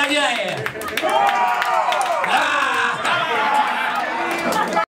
Canhaé.